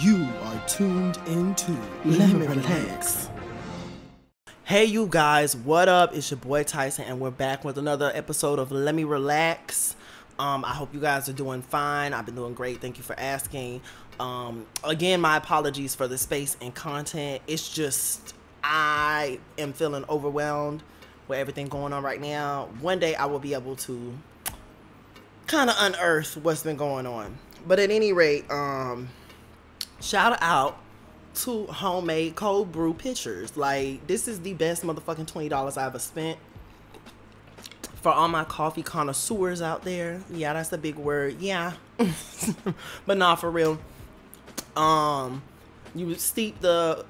You are tuned into Lemme Relax. Hey, you guys, what up? It's your boy Tyson, and we're back with another episode of Lemme Relax. Um, I hope you guys are doing fine. I've been doing great. Thank you for asking. Um, again, my apologies for the space and content. It's just I am feeling overwhelmed with everything going on right now. One day I will be able to kind of unearth what's been going on. But at any rate, um, shout out to homemade cold brew pitchers. Like this is the best motherfucking twenty dollars I ever spent. For all my coffee connoisseurs out there, yeah, that's a big word. Yeah, but not for real. Um, you steep the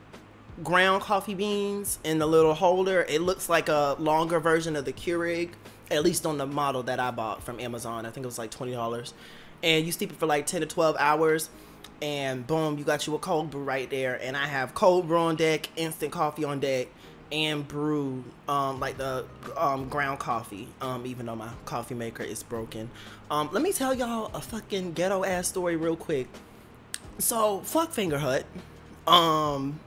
ground coffee beans in the little holder. It looks like a longer version of the Keurig, at least on the model that I bought from Amazon. I think it was like twenty dollars, and you steep it for like ten to twelve hours and boom, you got you a cold brew right there. And I have cold brew on deck, instant coffee on deck, and brew um, like the um, ground coffee. Um, even though my coffee maker is broken. Um, let me tell y'all a fucking ghetto ass story real quick. So fuck Fingerhut, um,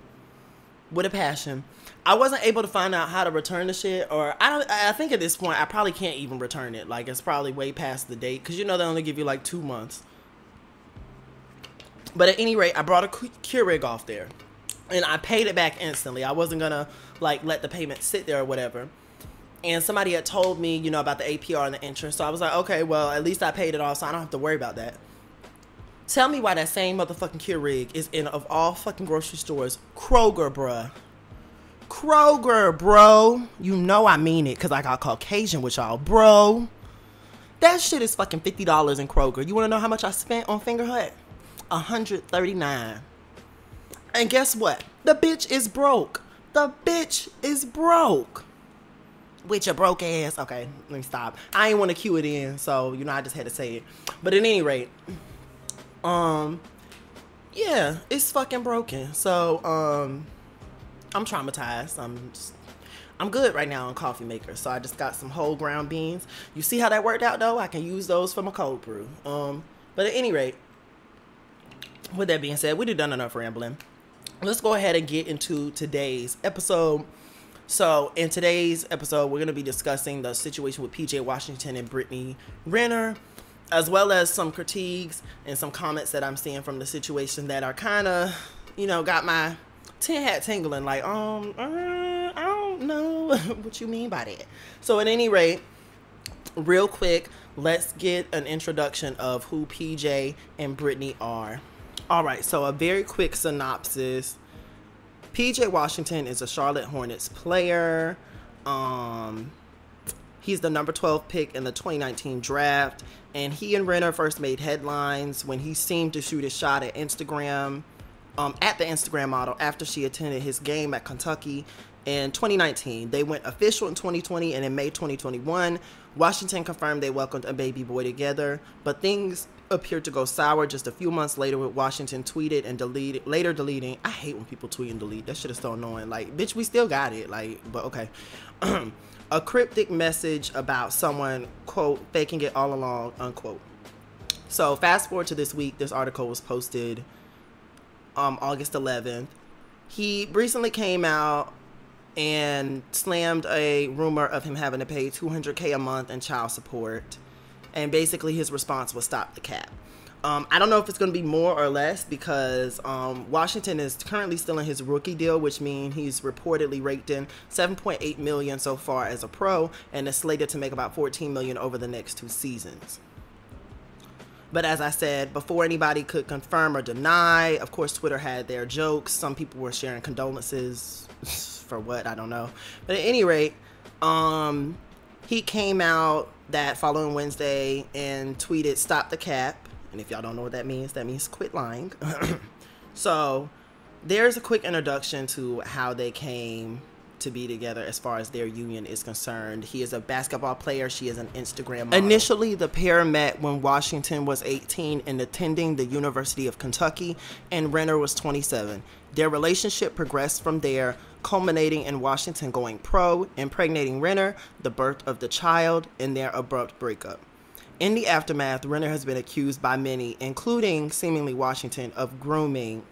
with a passion. I wasn't able to find out how to return the shit, or I don't. I think at this point I probably can't even return it. Like it's probably way past the date because you know they only give you like two months. But at any rate, I brought a Keurig off there, and I paid it back instantly. I wasn't gonna like let the payment sit there or whatever. And somebody had told me, you know, about the APR and the interest, so I was like, okay, well, at least I paid it off, so I don't have to worry about that. Tell me why that same motherfucking Keurig is in of all fucking grocery stores, Kroger, bruh. Kroger, bro. You know I mean it, cause I got Caucasian with y'all, bro. That shit is fucking fifty dollars in Kroger. You wanna know how much I spent on Fingerhut? 139. And guess what? The bitch is broke. The bitch is broke. With your broke ass. Okay, let me stop. I ain't want to cue it in, so you know I just had to say it. But at any rate, um, yeah, it's fucking broken. So um, I'm traumatized. I'm just, I'm good right now on coffee maker. So I just got some whole ground beans. You see how that worked out though? I can use those for my cold brew. Um, but at any rate, with that being said, we've done enough rambling. Let's go ahead and get into today's episode. So, in today's episode, we're going to be discussing the situation with PJ Washington and Brittany Renner, as well as some critiques and some comments that I'm seeing from the situation that are kind of, you know, got my tin hat tingling. Like, um, uh, I don't know what you mean by that. So, at any rate, real quick, let's get an introduction of who PJ and Brittany are. All right, so a very quick synopsis. PJ Washington is a Charlotte Hornets player. Um, he's the number 12 pick in the 2019 draft. And he and Renner first made headlines when he seemed to shoot a shot at Instagram, um, at the Instagram model after she attended his game at Kentucky in 2019. They went official in 2020, and in May 2021, Washington confirmed they welcomed a baby boy together. But things appeared to go sour just a few months later with Washington tweeted and deleted later deleting. I hate when people tweet and delete. That shit is so annoying. Like, bitch, we still got it. Like, but okay. a cryptic message about someone quote faking it all along unquote. So fast forward to this week. This article was posted um August 11th. He recently came out and slammed a rumor of him having to pay 200k a month in child support and basically his response was stop the cap. Um, I don't know if it's going to be more or less because um, Washington is currently still in his rookie deal, which means he's reportedly raked in 7.8 million so far as a pro, and is slated to make about 14 million over the next two seasons. But as I said, before anybody could confirm or deny, of course, Twitter had their jokes. Some people were sharing condolences for what I don't know. But at any rate, um, he came out that following Wednesday and tweeted "Stop the cap." And if y'all don't know what that means, that means quit lying. so there's a quick introduction to how they came to be together as far as their union is concerned. He is a basketball player, she is an Instagram model. Initially, the pair met when Washington was 18 and attending the University of Kentucky, and Renner was 27. Their relationship progressed from there, culminating in Washington going pro, impregnating Renner, the birth of the child, and their abrupt breakup. In the aftermath, Renner has been accused by many, including seemingly Washington, of grooming.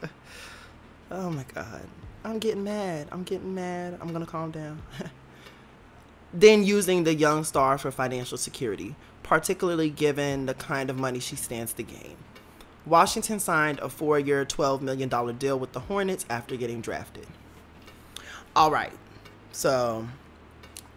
oh my God. I'm getting mad. I'm getting mad. I'm going to calm down. then using the young star for financial security, particularly given the kind of money she stands to gain. Washington signed a four year, $12 million deal with the Hornets after getting drafted. All right. So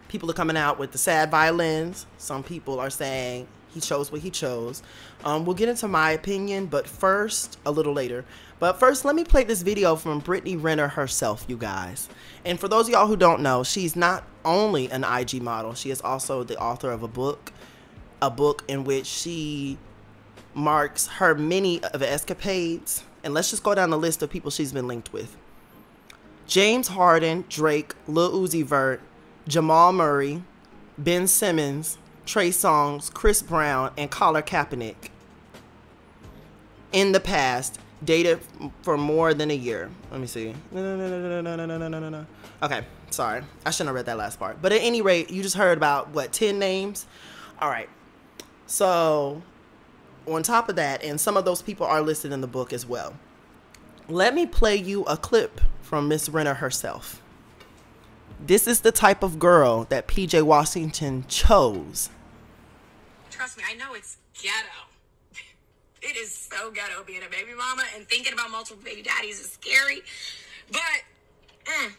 people are coming out with the sad violins. Some people are saying he chose what he chose. Um, we'll get into my opinion, but first, a little later. But first, let me play this video from Brittany Renner herself, you guys. And for those of y'all who don't know, she's not only an IG model, she is also the author of a book, a book in which she marks her many of escapades. And let's just go down the list of people she's been linked with. James Harden, Drake, Lil Uzi Vert, Jamal Murray, Ben Simmons, Trey Songz, Chris Brown, and Colin Kaepernick in the past dated for more than a year. Let me see. No, no, no, okay, sorry. I shouldn't have read that last part. But at any rate, you just heard about what, 10 names? All right. So, on top of that, and some of those people are listed in the book as well. Let me play you a clip from Miss Renner herself. This is the type of girl that PJ Washington chose. Trust me, I know it's ghetto it is so ghetto being a baby mama and thinking about multiple baby daddies is scary. But mm,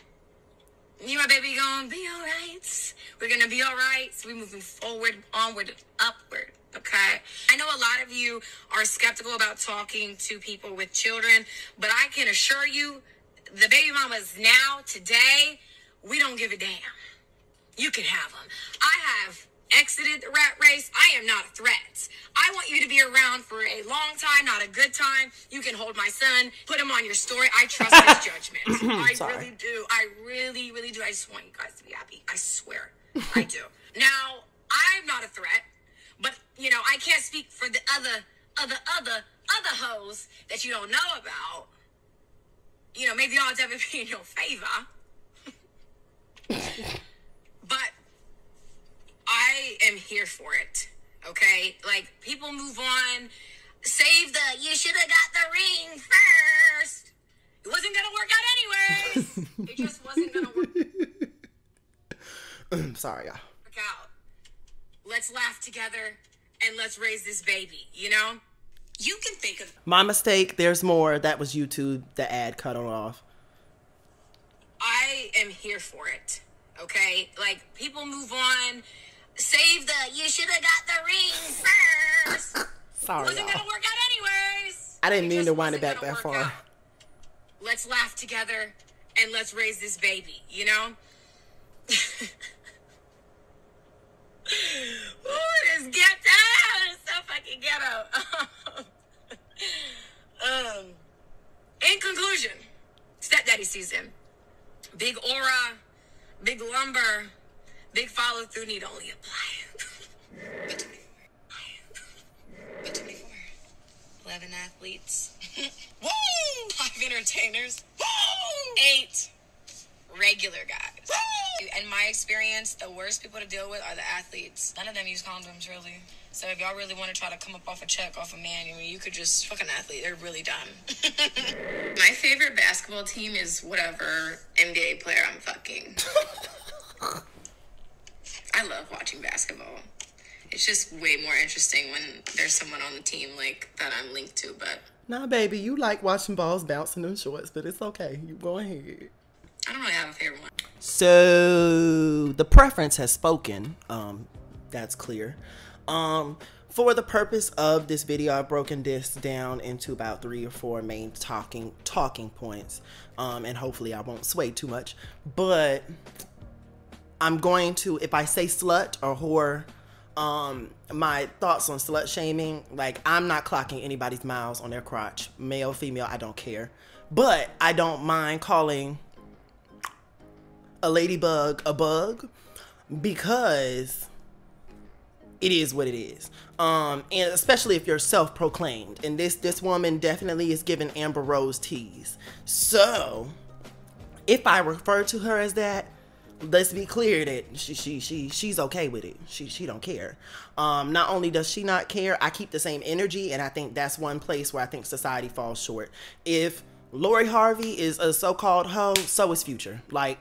you my baby gonna be alright. We're gonna be alright. So we're moving forward, onward, upward. Okay. I know a lot of you are skeptical about talking to people with children, but I can assure you the baby mamas now, today, we don't give a damn. You can have them. I have exited the rat race. I am not a threat. I want you to be around for a long time, not a good time. You can hold my son, put him on your story. I trust his judgment. I really do. I really, really do. I just want you guys to be happy. I swear. I do. Now, I'm not a threat, but you know, I can't speak for the other, other, other, other hoes that you don't know about. You know, maybe odds ever be in your favor. but I am here for it. Okay? Like, people move on. Save the, you should have got the ring first. It wasn't going to work out anyways. it just wasn't going to work. Sorry, y'all. Work out. Let's laugh together and let's raise this baby, you know? You can think of. My mistake. There's more. That was YouTube. The ad cut off. I am here for it. Okay? Like, people move on. Save the, you should have got the ring first. Sorry. It wasn't to work out anyways. I didn't mean to wind it back that far. Out. Let's laugh together and let's raise this baby, you know? Ooh, this ghetto. It's so fucking ghetto. um, in conclusion, stepdaddy season. Big aura, big lumber, big follow through need only apply. 24. 11 athletes. Woo! Five entertainers. Woo! Eight regular guys. Woo! In my experience, the worst people to deal with are the athletes. None of them use condoms, really. So if y'all really want to try to come up off a check off a man, I mean, you could just fuck an athlete. They're really dumb. my favorite basketball team is whatever NBA player I'm fucking. I love watching basketball. It's just way more interesting when there's someone on the team like that I'm linked to, but Nah, baby, you like watching balls bouncing in shorts, but it's okay. You go ahead. I don't really have a favorite one. So the preference has spoken. Um, that's clear. Um, for the purpose of this video, I've broken this down into about three or four main talking talking points. Um, and hopefully I won't sway too much. But I'm going to, if I say slut or whore, um, my thoughts on slut shaming, like I'm not clocking anybody's miles on their crotch, male, female, I don't care. But I don't mind calling a ladybug a bug because it is what it is. Um, and especially if you're self-proclaimed. And this this woman definitely is giving Amber Rose tease. So if I refer to her as that, let's be clear that she she she she's okay with it. She she don't care. Um, not only does she not care, I keep the same energy, and I think that's one place where I think society falls short. If Lori Harvey is a so-called hoe, so is Future. Like.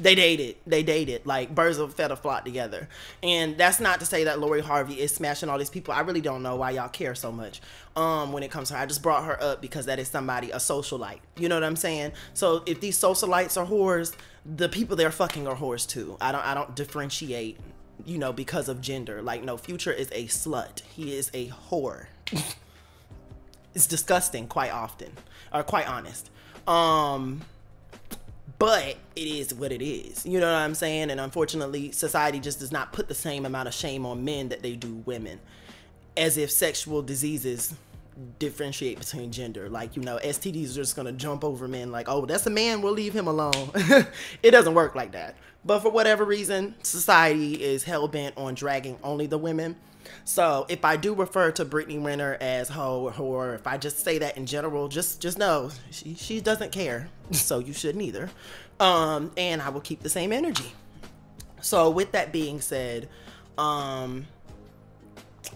They dated. They dated. Like birds of a feather flock together. And that's not to say that Lori Harvey is smashing all these people. I really don't know why y'all care so much. Um, when it comes to her. I just brought her up because that is somebody, a socialite. You know what I'm saying? So if these socialites are whores, the people they're fucking are whores too. I don't I don't differentiate, you know, because of gender. Like no, Future is a slut. He is a whore. it's disgusting quite often. Or quite honest. Um but it is what it is. You know what I'm saying? And unfortunately, society just does not put the same amount of shame on men that they do women. As if sexual diseases differentiate between gender. Like, you know, STDs are just gonna jump over men like, oh, that's a man, we'll leave him alone. it doesn't work like that. But for whatever reason, society is hell bent on dragging only the women. So if I do refer to Brittany Renner as hoe or if I just say that in general, just just know she she doesn't care. So you shouldn't either. Um, and I will keep the same energy. So with that being said, um,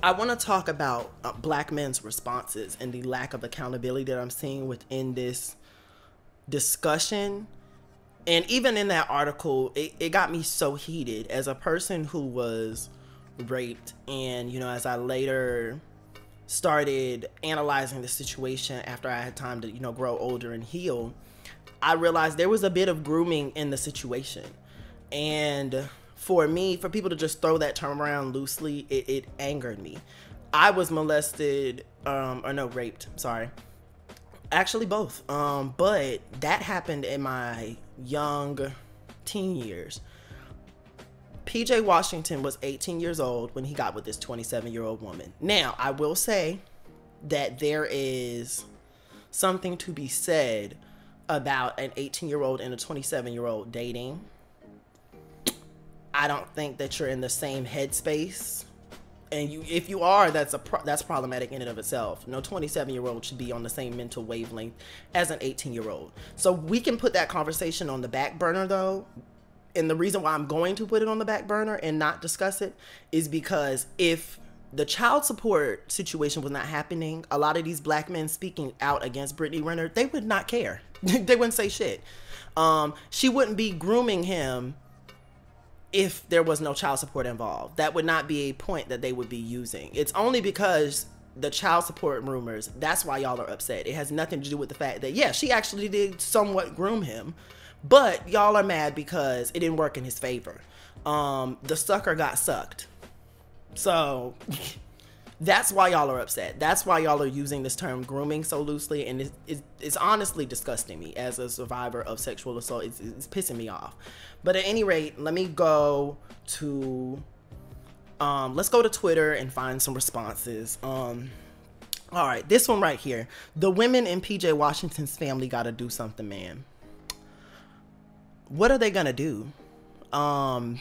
I want to talk about uh, black men's responses and the lack of accountability that I'm seeing within this discussion. And even in that article, it, it got me so heated as a person who was raped. And, you know, as I later started analyzing the situation after I had time to, you know, grow older and heal, I realized there was a bit of grooming in the situation. And for me, for people to just throw that term around loosely, it, it angered me. I was molested, um, or no, raped, sorry. Actually, both. Um, but that happened in my young teen years. PJ Washington was 18 years old when he got with this 27 year old woman. Now, I will say that there is something to be said about an 18 year old and a 27 year old dating I don't think that you're in the same headspace. And you, if you are, that's a pro- that's problematic in and of itself. No 27 year old should be on the same mental wavelength as an 18 year old. So we can put that conversation on the back burner though. And the reason why I'm going to put it on the back burner and not discuss it is because if the child support situation was not happening, a lot of these black men speaking out against Brittany Renner, they would not care. they wouldn't say shit. Um, she wouldn't be grooming him if there was no child support involved. That would not be a point that they would be using. It's only because the child support rumors, that's why y'all are upset. It has nothing to do with the fact that, yeah, she actually did somewhat groom him, but y'all are mad because it didn't work in his favor. Um, the sucker got sucked. So that's why y'all are upset. That's why y'all are using this term grooming so loosely, and it's, it's, it's honestly disgusting me as a survivor of sexual assault. It's, it's pissing me off. But at any rate, let me go to um, let's go to Twitter and find some responses. Um, all right, this one right here. The women in PJ Washington's family got to do something, man. What are they gonna do? Um,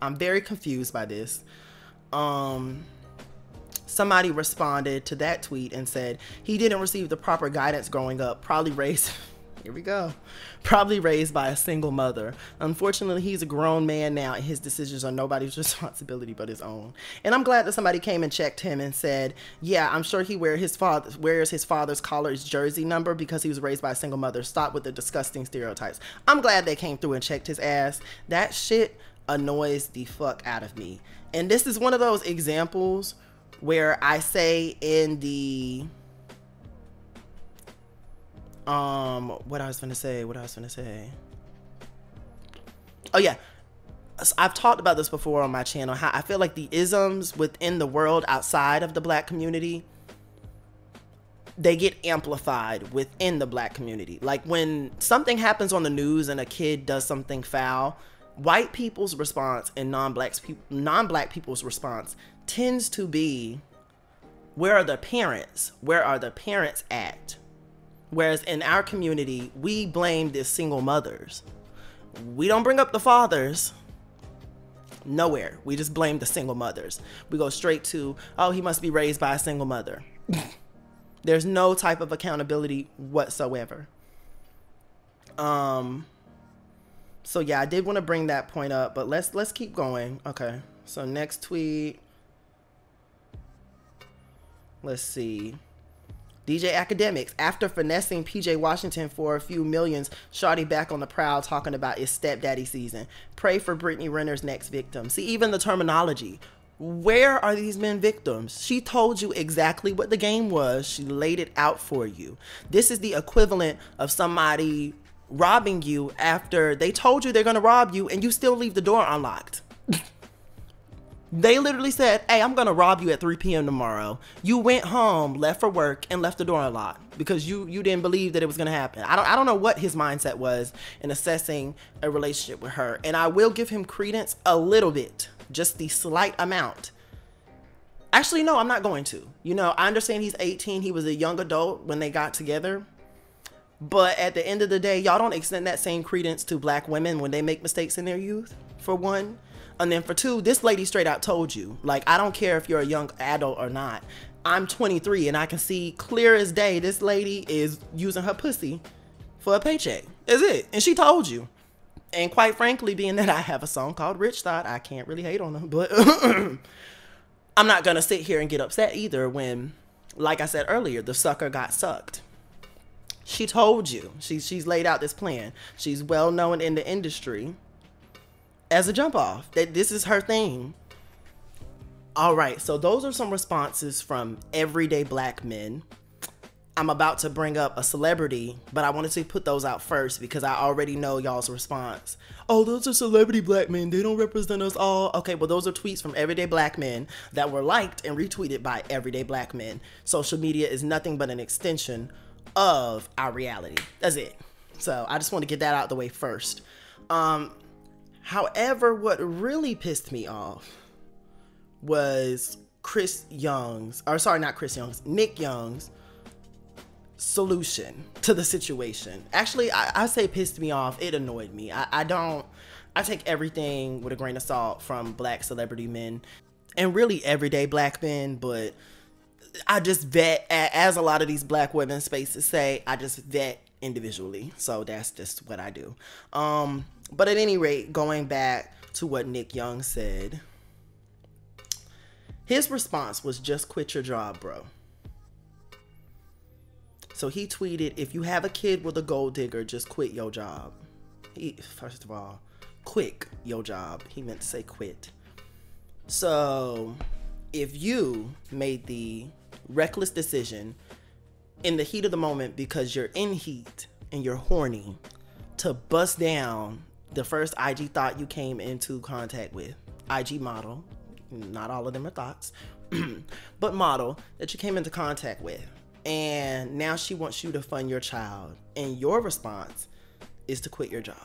I'm very confused by this. Um, somebody responded to that tweet and said he didn't receive the proper guidance growing up, probably raised here we go. Probably raised by a single mother. Unfortunately, he's a grown man now, and his decisions are nobody's responsibility but his own. And I'm glad that somebody came and checked him and said, "Yeah, I'm sure he wear his father wears his father's collar's jersey number because he was raised by a single mother." Stop with the disgusting stereotypes. I'm glad they came through and checked his ass. That shit annoys the fuck out of me. And this is one of those examples where I say in the um what I was gonna say, what I was gonna say. Oh yeah. I've talked about this before on my channel. How I feel like the isms within the world outside of the black community, they get amplified within the black community. Like when something happens on the news and a kid does something foul, white people's response and non-black non-black people's response tends to be where are the parents? Where are the parents at? Whereas in our community, we blame the single mothers. We don't bring up the fathers. Nowhere. We just blame the single mothers. We go straight to, oh, he must be raised by a single mother. There's no type of accountability whatsoever. Um so yeah, I did want to bring that point up, but let's let's keep going. Okay. So next tweet. Let's see. DJ Akademiks, after finessing PJ Washington for a few millions, Shawty back on the prowl talking about his stepdaddy season. Pray for Brittany Renner's next victim. See, even the terminology. Where are these men victims? She told you exactly what the game was. She laid it out for you. This is the equivalent of somebody robbing you after they told you they're going to rob you and you still leave the door unlocked. They literally said, Hey, I'm going to rob you at 3 p.m. tomorrow. You went home, left for work, and left the door unlocked because you, you didn't believe that it was going to happen. I don't, I don't know what his mindset was in assessing a relationship with her. And I will give him credence a little bit, just the slight amount. Actually, no, I'm not going to. You know, I understand he's 18. He was a young adult when they got together but at the end of the day, y'all don't extend that same credence to black women when they make mistakes in their youth, for one. And then for two, this lady straight out told you, like, I don't care if you're a young adult or not. I'm 23 and I can see clear as day this lady is using her pussy for a paycheck. Is it? And she told you. And quite frankly, being that I have a song called Rich Thought, I can't really hate on them, But I'm not going to sit here and get upset either when, like I said earlier, the sucker got sucked. She told you. She, she's laid out this plan. She's well known in the industry as a jump off. That this is her thing. All right, so those are some responses from everyday black men. I'm about to bring up a celebrity, but I wanted to put those out first because I already know y'all's response. Oh, those are celebrity black men. They don't represent us all. Okay, well, those are tweets from everyday black men that were liked and retweeted by everyday black men. Social media is nothing but an extension of our reality. That's it. So I just want to get that out the way first. Um, however, what really pissed me off was Chris Young's, or sorry, not Chris Young's, Nick Young's solution to the situation. Actually, I, I say pissed me off. It annoyed me. I, I don't, I take everything with a grain of salt from black celebrity men and really everyday black men, but I just vet as a lot of these black women spaces say, I just vet individually. So that's just what I do. Um, but at any rate, going back to what Nick Young said, his response was just quit your job, bro. So he tweeted, if you have a kid with a gold digger, just quit your job. He, first of all, quick your job. He meant to say quit. So if you made the reckless decision in the heat of the moment because you're in heat and you're horny to bust down the first IG thought you came into contact with, IG model, not all of them are thoughts, but model that you came into contact with. And now she wants you to fund your child. And your response is to quit your job.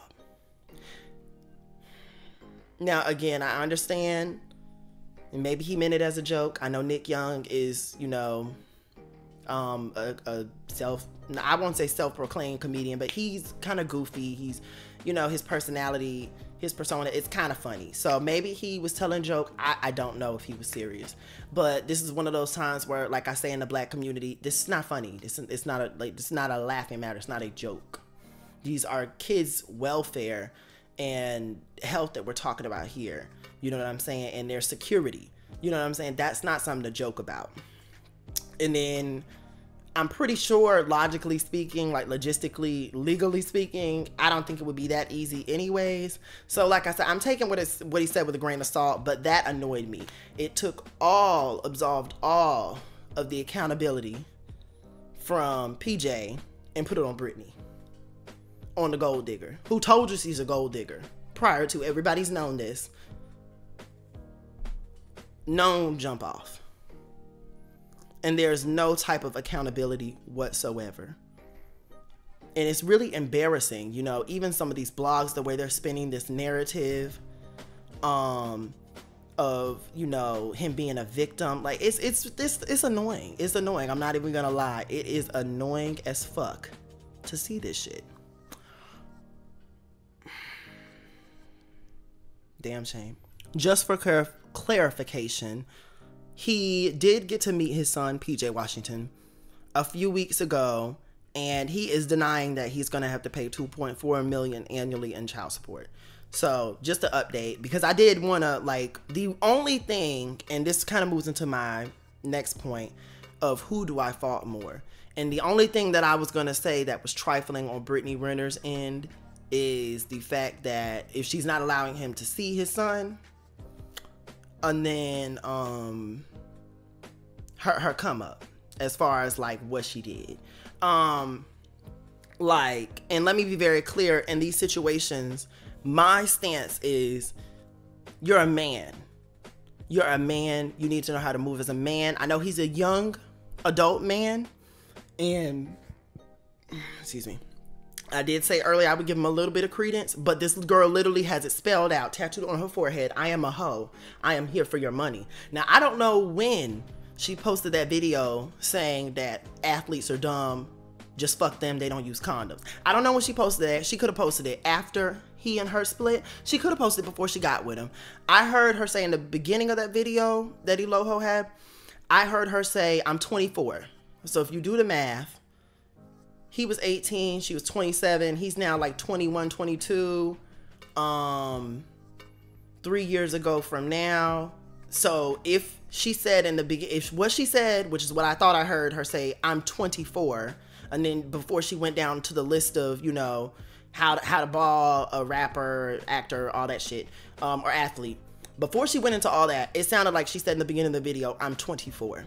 Now, again, I understand and maybe he meant it as a joke. I know Nick Young is, you know, um, a, a self, I won't say self-proclaimed comedian, but he's kind of goofy. He's, you know, his personality, his persona, it's kind of funny. So maybe he was telling joke. I, I don't know if he was serious, but this is one of those times where, like I say in the black community, this is not funny. This it's not a like it's not a laughing matter. It's not a joke. These are kids' welfare and health that we're talking about here. You know what I'm saying? And their security. You know what I'm saying? That's not something to joke about. And then I'm pretty sure, logically speaking, like logistically, legally speaking, I don't think it would be that easy, anyways. So, like I said, I'm taking what it's what he said with a grain of salt, but that annoyed me. It took all, absolved all of the accountability from PJ and put it on Brittany, on the gold digger, who told you she's a gold digger prior to everybody's known this known jump off. And there's no type of accountability whatsoever. And it's really embarrassing, you know, even some of these blogs, the way they're spinning this narrative um of, you know, him being a victim. Like it's it's this it's annoying. It's annoying. I'm not even gonna lie. It is annoying as fuck to see this shit. Damn shame. Just for clar- clarification, he did get to meet his son, PJ Washington, a few weeks ago, and he is denying that he's going to have to pay 2.4 million annually in child support. So, just to update because I did want to like the only thing and this kind of moves into my next point of who do I fault more. And the only thing that I was going to say that was trifling on Brittany Renner's end is the fact that if she's not allowing him to see his son and then um her her come up as far as like what she did. Um like and let me be very clear in these situations my stance is you're a man. You're a man. You need to know how to move as a man. I know he's a young adult man and excuse me. I did say earlier I would give him a little bit of credence, but this girl literally has it spelled out, tattooed on her forehead. I am a hoe. I am here for your money. Now, I don't know when she posted that video saying that athletes are dumb, just fuck them, they don't use condoms. I don't know when she posted that. She could have posted it after he and her split. She could have posted it before she got with him. I heard her say in the beginning of that video that Eloho had, I heard her say, I'm 24. So if you do the math, he was 18, she was 27, he's now like 21, 22. Um 3 years ago from now. So if she said in the beginning, if what she said, which is what I thought I heard her say, I'm 24, and then before she went down to the list of, you know, how to, how to ball a rapper, actor, all that shit, um, or athlete. Before she went into all that, it sounded like she said in the beginning of the video, I'm 24.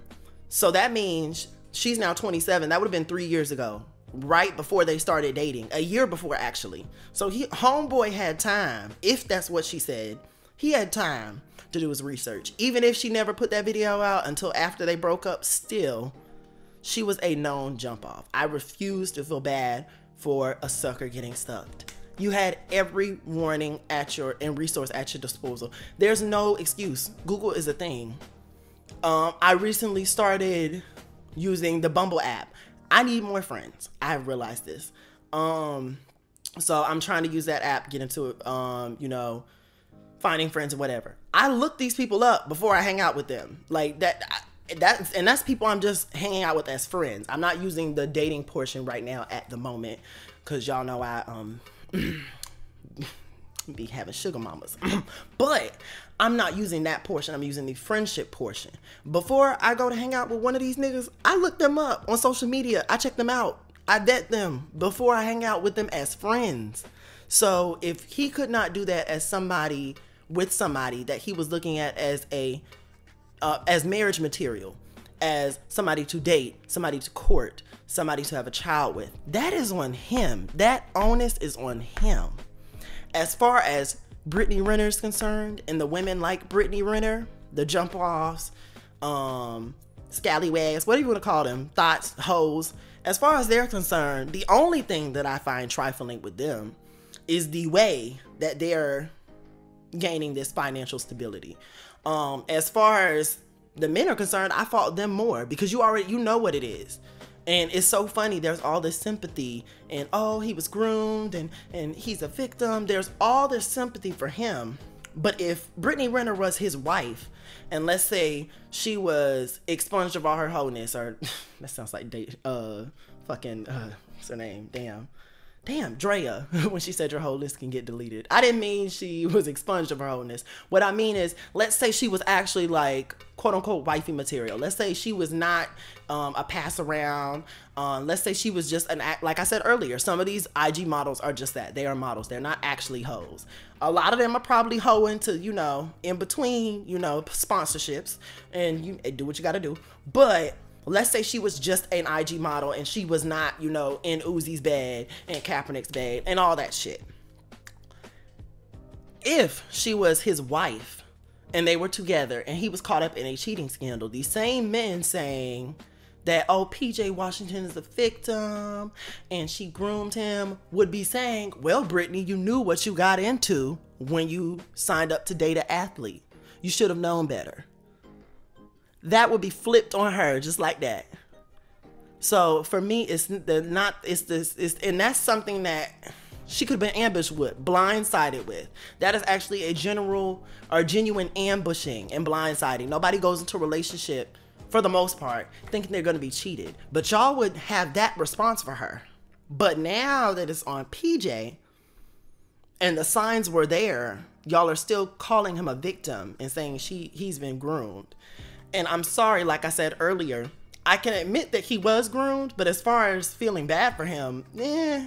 So that means she's now 27. That would have been three years ago, right before they started dating, a year before actually. So he, homeboy had time, if that's what she said. He had time to do his research. Even if she never put that video out until after they broke up, still, she was a known jump off. I refuse to feel bad for a sucker getting stuck. You had every warning at your and resource at your disposal. There's no excuse. Google is a thing. Um, I recently started using the Bumble app. I need more friends. I realized this. Um, so I'm trying to use that app, get into it. Um, you know, finding friends and whatever. I look these people up before I hang out with them. Like that. That and that's people I'm just hanging out with as friends. I'm not using the dating portion right now at the moment, cause y'all know I um be having sugar mamas. but I'm not using that portion. I'm using the friendship portion. Before I go to hang out with one of these niggas, I look them up on social media. I check them out. I vet them before I hang out with them as friends. So if he could not do that as somebody with somebody that he was looking at as a uh, as marriage material, as somebody to date, somebody to court, somebody to have a child with. That is on him. That onus is on him. As far as Brittany Renner is concerned, and the women like Brittany Renner, the jump offs, um, scallywags, whatever you want to call them, thoughts, hoes. As far as they're concerned, the only thing that I find trifling with them is the way that they're gaining this financial stability. Um, as far as the men are concerned, I fault them more because you already you know what it is. And it's so funny. There's all this sympathy, and oh, he was groomed, and and he's a victim. There's all this sympathy for him. But if Brittany Renner was his wife, and let's say she was expunged of all her wholeness, or that sounds like date, uh, fucking, uh, what's her name? Damn, damn, Drea, when she said your whole list can get deleted. I didn't mean she was expunged of her wholeness. What I mean is, let's say she was actually like quote unquote wifey material. Let's say she was not um, a pass around. Um, let's say she was just an act. Like I said earlier, some of these IG models are just that. They are models. They're not actually hoes. A lot of them are probably hoeing to, you know, in between, you know, sponsorships and you do what you got to do. But let's say she was just an IG model and she was not, you know, in Uzi's bed and Kaepernick's bed and all that shit. If she was his wife and they were together and he was caught up in a cheating scandal, these same men saying that, oh, PJ Washington is a victim and she groomed him would be saying, well, Brittany, you knew what you got into when you signed up to date an athlete. You should have known better that would be flipped on her just like that. So for me, it's the not it's this it's and that's something that she could have been ambushed with, blindsided with. That is actually a general or genuine ambushing and blindsiding. Nobody goes into a relationship for the most part, thinking they're going to be cheated. But y'all would have that response for her. But now that it's on PJ and the signs were there, y'all are still calling him a victim and saying she he's been groomed. And I'm sorry, like I said earlier, I can admit that he was groomed, but as far as feeling bad for him, eh,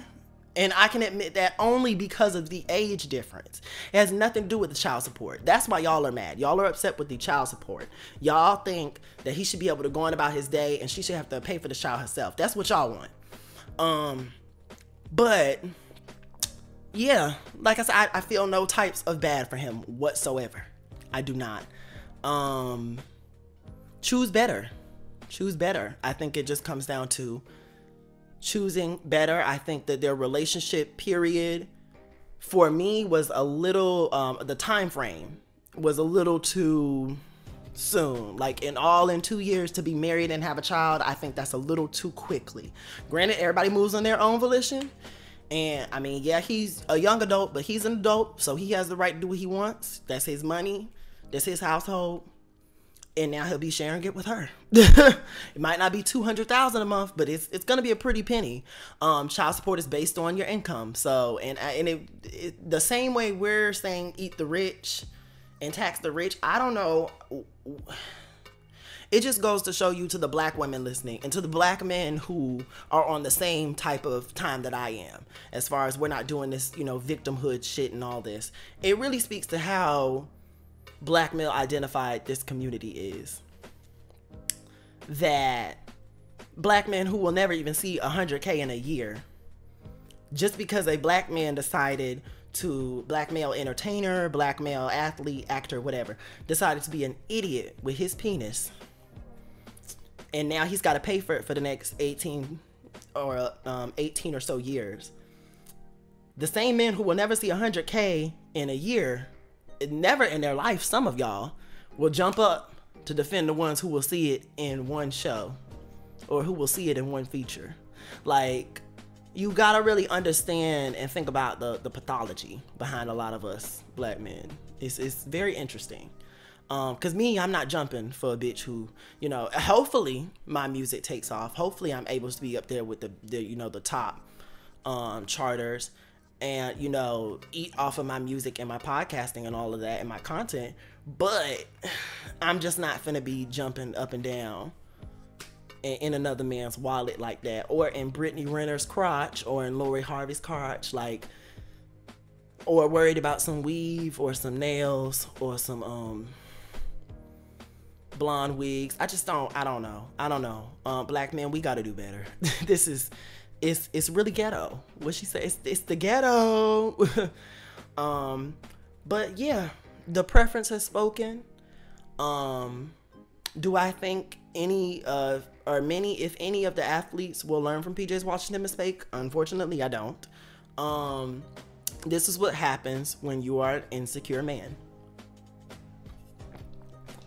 and I can admit that only because of the age difference. It has nothing to do with the child support. That's why y'all are mad. Y'all are upset with the child support. Y'all think that he should be able to go on about his day and she should have to pay for the child herself. That's what y'all want. Um, but yeah, like I said, I, I feel no types of bad for him whatsoever. I do not. Um, choose better. Choose better. I think it just comes down to choosing better. I think that their relationship period for me was a little um, the time frame was a little too soon. Like in all in 2 years to be married and have a child, I think that's a little too quickly. Granted everybody moves on their own volition. And I mean, yeah, he's a young adult, but he's an adult, so he has the right to do what he wants. That's his money. That's his household and now he'll be sharing it with her. it might not be two hundred thousand a month, but it's it's gonna be a pretty penny. Um, child support is based on your income, so and and it, it, the same way we're saying eat the rich and tax the rich. I don't know. It just goes to show you to the black women listening and to the black men who are on the same type of time that I am, as far as we're not doing this, you know, victimhood shit and all this. It really speaks to how black male identified this community is that black men who will never even see 100k in a year just because a black man decided to black male entertainer black male athlete actor whatever decided to be an idiot with his penis and now he's got to pay for it for the next 18 or um, 18 or so years. The same men who will never see 100k in a year never in their life, some of y'all will jump up to defend the ones who will see it in one show or who will see it in one feature. Like, you gotta really understand and think about the, the pathology behind a lot of us black men. It's, it's very interesting. Um, cause me, I'm not jumping for a bitch who, you know, hopefully my music takes off. Hopefully I'm able to be up there with the, the you know, the top um, charters and you know eat off of my music and my podcasting and all of that and my content but i'm just not gonna be jumping up and down in, another man's wallet like that or in brittany renner's crotch or in lori harvey's crotch like or worried about some weave or some nails or some um blonde wigs. I just don't i don't know. I don't know. Um black men we gotta do better. This is it's it's really ghetto. What she say? It's it's the ghetto. um, but yeah, the preference has spoken. Um, do I think any uh or many, if any, of the athletes will learn from PJ's Washington mistake? Unfortunately, I don't. Um, this is what happens when you are an insecure man.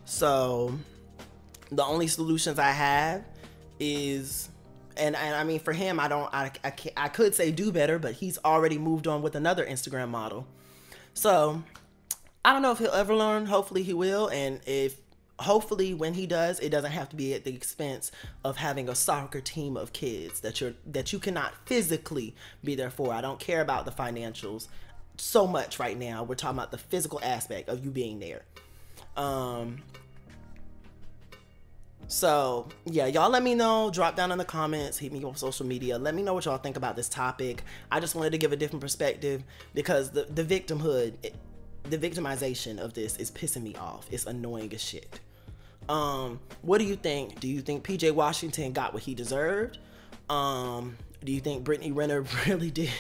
So, the only solutions I have is and, and I mean for him, I don't I, I, I could say do better, but he's already moved on with another Instagram model. So I don't know if he'll ever learn. Hopefully he will, and if hopefully when he does, it doesn't have to be at the expense of having a soccer team of kids that you're that you cannot physically be there for. I don't care about the financials so much right now. We're talking about the physical aspect of you being there. Um, so, yeah, y'all let me know. Drop down in the comments, hit me on social media. Let me know what y'all think about this topic. I just wanted to give a different perspective because the, the victimhood, it, the victimization of this is pissing me off. It's annoying as shit. Um, what do you think? Do you think PJ Washington got what he deserved? Um, do you think Brittany Renner really did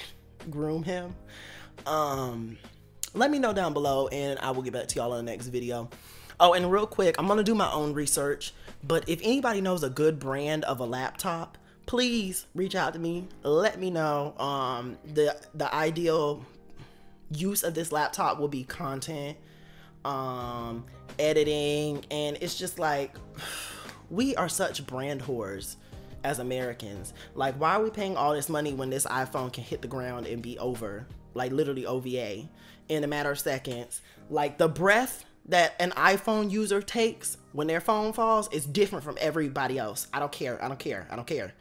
groom him? Um, let me know down below and I will get back to y'all in the next video. Oh, and real quick, I'm gonna do my own research. But if anybody knows a good brand of a laptop, please reach out to me. Let me know. Um, the the ideal use of this laptop will be content, um, editing, and it's just like we are such brand whores as Americans. Like, why are we paying all this money when this iPhone can hit the ground and be over? Like literally OVA in a matter of seconds. Like the breath that an iPhone user takes when their phone falls, it's different from everybody else. I don't care. I don't care. I don't care.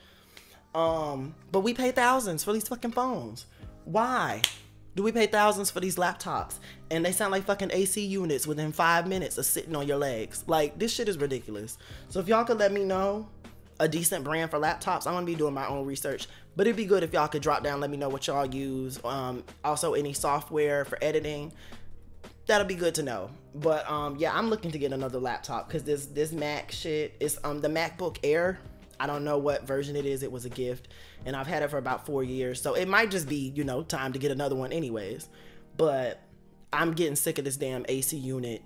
Um, but we pay thousands for these fucking phones. Why? Do we pay thousands for these laptops? And they sound like fucking AC units within five minutes of sitting on your legs. Like, this shit is ridiculous. So if y'all could let me know a decent brand for laptops, I'm gonna be doing my own research. But it'd be good if y'all could drop down, let me know what y'all use. Um, also any software for editing. That'll be good to know. But um, yeah, I'm looking to get another laptop because this this Mac shit is um the MacBook Air. I don't know what version it is. It was a gift, and I've had it for about four years, so it might just be you know time to get another one anyways. But I'm getting sick of this damn AC unit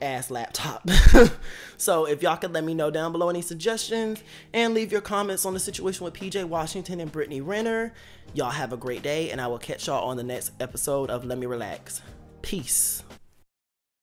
ass laptop. so if y'all could let me know down below any suggestions and leave your comments on the situation with PJ Washington and Brittany Renner. Y'all have a great day, and I will catch y'all on the next episode of Lemme Relax. Peace.